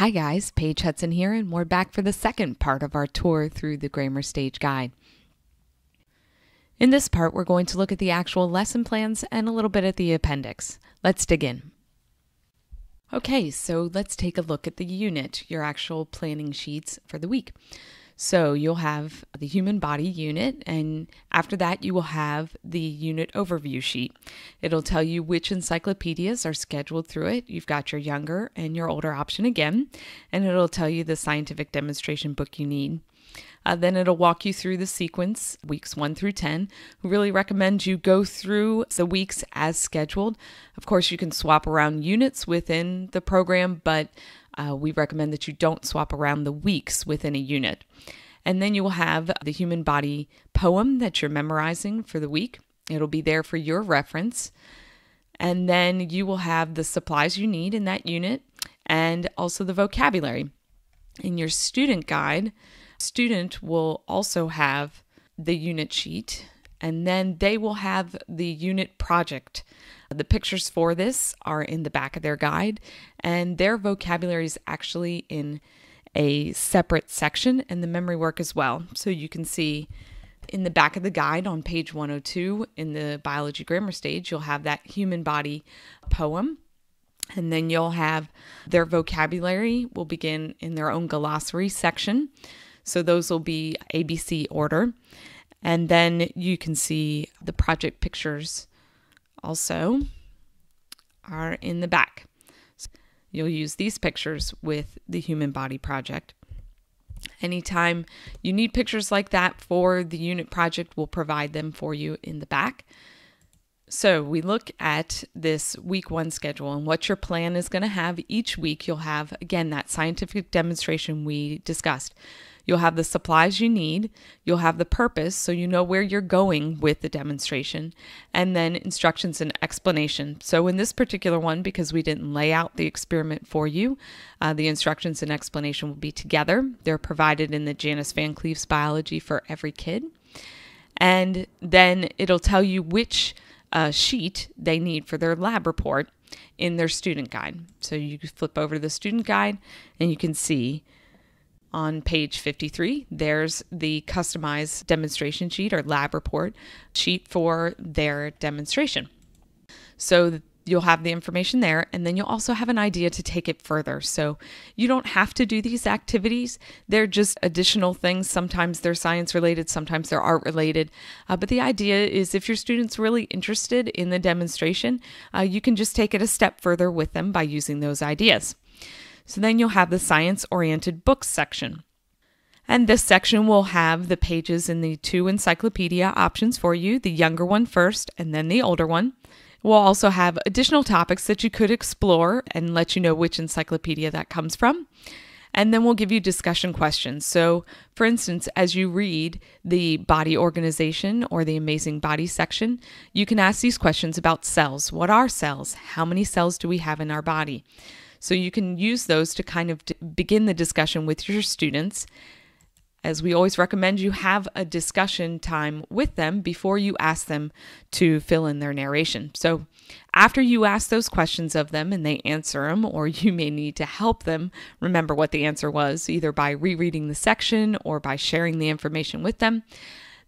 Hi guys, Paige Hudson here, and we're back for the second part of our tour through the Grammar Stage Guide. In this part, we're going to look at the actual lesson plans and a little bit at the appendix. Let's dig in. Okay, so let's take a look at the unit, your actual planning sheets for the week. So you'll have the human body unit, and after that, you will have the unit overview sheet. It'll tell you which encyclopedias are scheduled through it. You've got your younger and your older option again, and it'll tell you the scientific demonstration book you need. Uh, then it'll walk you through the sequence, weeks 1 through 10. We really recommend you go through the weeks as scheduled. Of course, you can swap around units within the program, but uh, we recommend that you don't swap around the weeks within a unit. And then you will have the human body poem that you're memorizing for the week. It'll be there for your reference. And then you will have the supplies you need in that unit and also the vocabulary. In your student guide, student will also have the unit sheet and then they will have the unit project. The pictures for this are in the back of their guide, and their vocabulary is actually in a separate section in the memory work as well. So you can see in the back of the guide on page 102 in the biology grammar stage, you'll have that human body poem. And then you'll have their vocabulary will begin in their own glossary section. So those will be ABC order. And then you can see the project pictures also are in the back. So you'll use these pictures with the human body project. Anytime you need pictures like that for the unit project, we'll provide them for you in the back. So we look at this week one schedule and what your plan is going to have each week. You'll have, again, that scientific demonstration we discussed. You'll have the supplies you need, you'll have the purpose, so you know where you're going with the demonstration, and then instructions and explanation. So, in this particular one, because we didn't lay out the experiment for you, uh, the instructions and explanation will be together. They're provided in the Janice VanCleave's Biology for Every Kid. And then it'll tell you which uh, sheet they need for their lab report in their student guide. So you flip over to the student guide and you can see on page 53, there's the customized demonstration sheet or lab report sheet for their demonstration. So you'll have the information there, and then you'll also have an idea to take it further. So you don't have to do these activities, they're just additional things. Sometimes they're science related, sometimes they're art related. Uh, but the idea is if your student's really interested in the demonstration, uh, you can just take it a step further with them by using those ideas. So then you'll have the science oriented books section. And this section will have the pages in the two encyclopedia options for you, the younger one first and then the older one. We'll also have additional topics that you could explore and let you know which encyclopedia that comes from. And then we'll give you discussion questions. So, for instance, as you read the body organization or the amazing body section, you can ask these questions about cells. What are cells? How many cells do we have in our body? So you can use those to kind of begin the discussion with your students. As we always recommend, you have a discussion time with them before you ask them to fill in their narration. So, after you ask those questions of them and they answer them, or you may need to help them remember what the answer was, either by rereading the section or by sharing the information with them,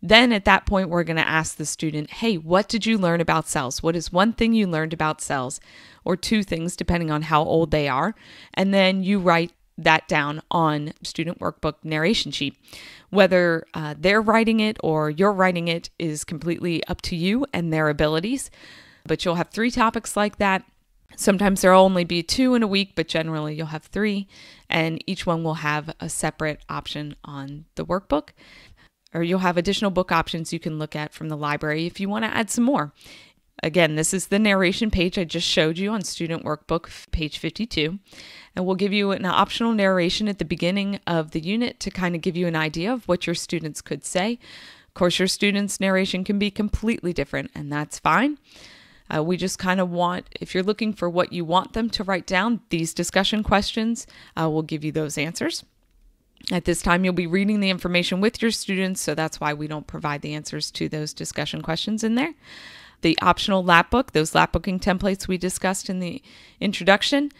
then at that point, we're going to ask the student, hey, what did you learn about cells? What is one thing you learned about cells? Or two things, depending on how old they are. And then you write that down on student workbook narration sheet. Whether uh, they're writing it or you're writing it is completely up to you and their abilities. But you'll have three topics like that. Sometimes there'll only be two in a week, but generally you'll have three, and each one will have a separate option on the workbook or you'll have additional book options you can look at from the library if you want to add some more. Again, this is the narration page I just showed you on Student Workbook, page 52. And we'll give you an optional narration at the beginning of the unit to kind of give you an idea of what your students could say. Of course, your students' narration can be completely different, and that's fine. Uh, we just kind of want, if you're looking for what you want them to write down, these discussion questions uh, will give you those answers. At this time, you'll be reading the information with your students, so that's why we don't provide the answers to those discussion questions in there. The optional lap book, those lap booking templates we discussed in the introduction,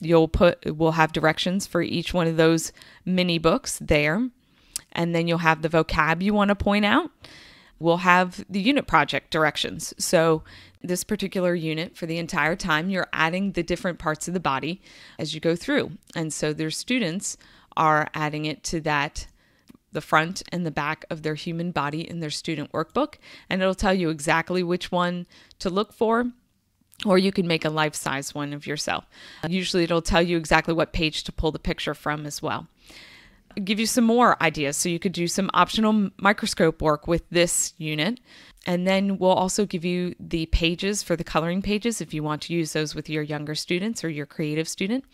You'll put we'll have directions for each one of those mini books there. And then you'll have the vocab you want to point out. We'll have the unit project directions. So this particular unit for the entire time you're adding the different parts of the body as you go through. And so their students are adding it to that the front and the back of their human body in their student workbook and it'll tell you exactly which one to look for or you can make a life size one of yourself. Usually, it'll tell you exactly what page to pull the picture from as well. Give you some more ideas. So, you could do some optional microscope work with this unit. And then we'll also give you the pages for the coloring pages if you want to use those with your younger students or your creative student.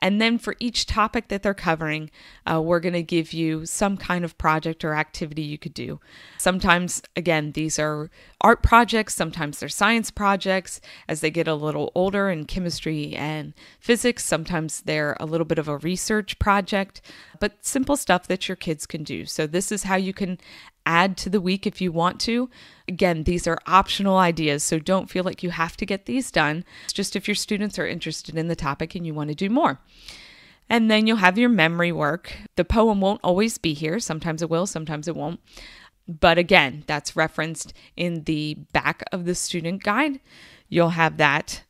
And then for each topic that they're covering, uh, we're going to give you some kind of project or activity you could do. Sometimes, again, these are art projects, sometimes they're science projects. As they get a little older in chemistry and physics, sometimes they're a little bit of a research project, but simple stuff that your kids can do. So, this is how you can add to the week if you want to. Again, these are optional ideas, so don't feel like you have to get these done. It's just if your students are interested in the topic and you want to do more. And then you'll have your memory work. The poem won't always be here. Sometimes it will, sometimes it won't. But again, that's referenced in the back of the student guide. You'll have that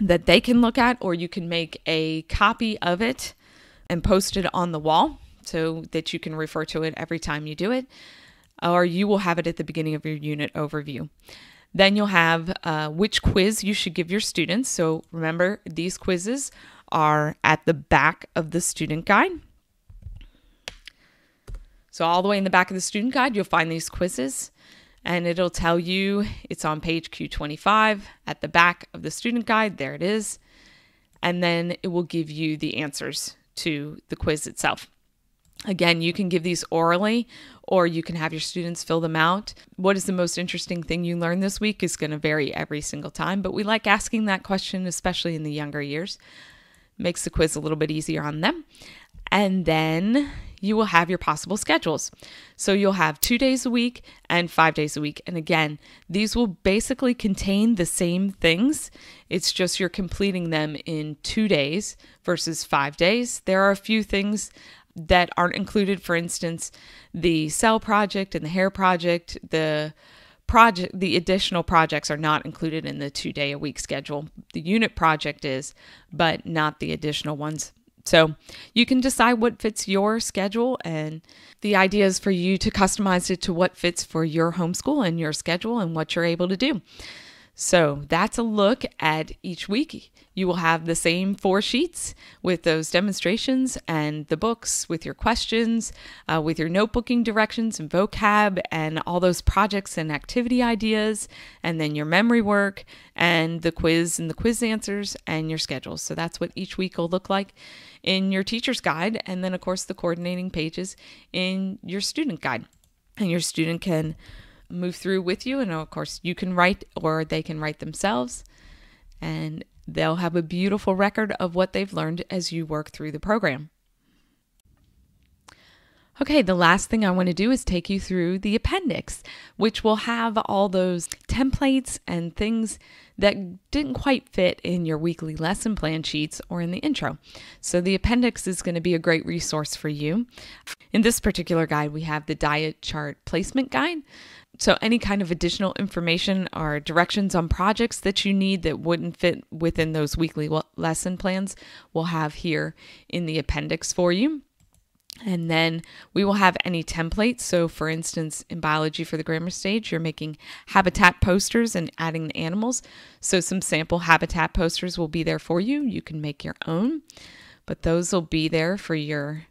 that they can look at, or you can make a copy of it and post it on the wall so that you can refer to it every time you do it or you will have it at the beginning of your unit overview. Then you'll have uh, which quiz you should give your students. So remember, these quizzes are at the back of the student guide. So, all the way in the back of the student guide, you'll find these quizzes, and it'll tell you it's on page Q25 at the back of the student guide. There it is. And then it will give you the answers to the quiz itself. Again, you can give these orally or you can have your students fill them out. What is the most interesting thing you learned this week is going to vary every single time, but we like asking that question, especially in the younger years. Makes the quiz a little bit easier on them. And then you will have your possible schedules. So you'll have two days a week and five days a week. And again, these will basically contain the same things. It's just you're completing them in two days versus five days. There are a few things that aren't included. For instance, the cell project and the hair project, the project the additional projects are not included in the two day a week schedule the unit project is but not the additional ones so you can decide what fits your schedule and the idea is for you to customize it to what fits for your homeschool and your schedule and what you're able to do so that's a look at each week. You will have the same four sheets with those demonstrations and the books with your questions, uh, with your notebooking directions and vocab, and all those projects and activity ideas, and then your memory work, and the quiz and the quiz answers, and your schedules. So that's what each week will look like in your teacher's guide, and then, of course, the coordinating pages in your student guide. And your student can move through with you. And of course, you can write or they can write themselves. And they'll have a beautiful record of what they've learned as you work through the program. Okay, the last thing I want to do is take you through the appendix, which will have all those templates and things that didn't quite fit in your weekly lesson plan sheets or in the intro. So, the appendix is going to be a great resource for you. In this particular guide, we have the diet chart placement guide. So, any kind of additional information or directions on projects that you need that wouldn't fit within those weekly lesson plans, we'll have here in the appendix for you. And then we will have any templates. So, for instance, in biology for the grammar stage, you're making habitat posters and adding the animals. So, some sample habitat posters will be there for you. You can make your own, but those will be there for your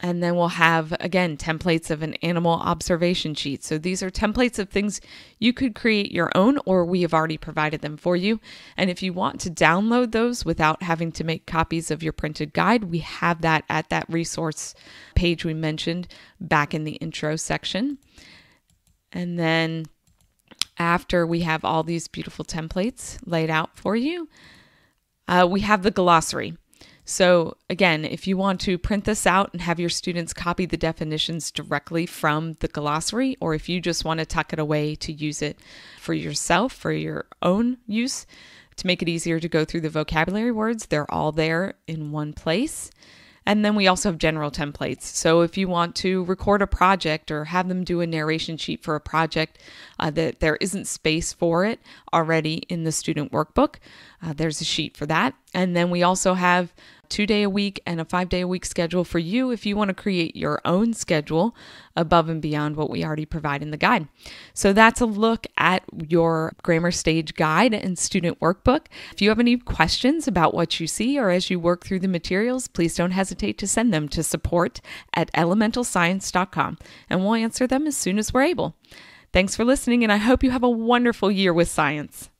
and then we'll have, again, templates of an animal observation sheet. So these are templates of things you could create your own, or we have already provided them for you. And if you want to download those without having to make copies of your printed guide, we have that at that resource page we mentioned back in the intro section. And then after we have all these beautiful templates laid out for you, uh, we have the glossary. So, again, if you want to print this out and have your students copy the definitions directly from the glossary, or if you just want to tuck it away to use it for yourself, for your own use, To make it easier to go through the vocabulary words, they're all there in one place. And then we also have general templates. So if you want to record a project or have them do a narration sheet for a project uh, that there isn't space for it already in the student workbook, uh, there's a sheet for that. And then we also have two day a week and a five day a week schedule for you if you want to create your own schedule above and beyond what we already provide in the guide. So that's a look at your grammar stage guide and student workbook. If you have any questions about what you see or as you work through the materials, please don't hesitate to send them to support at elementalscience.com and we'll answer them as soon as we're able. Thanks for listening, and I hope you have a wonderful year with science.